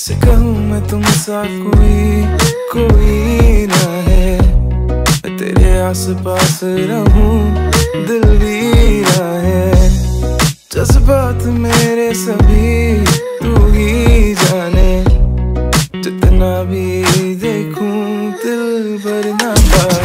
कैसे कहूँ मैं तुम सा कोई कोई ना है। तेरे आस पास रहूँ, दिल भी ना है। जज्बात मेरे सभी तू ही जाने। जितना भी देखूँ, दिल भर ना पाए।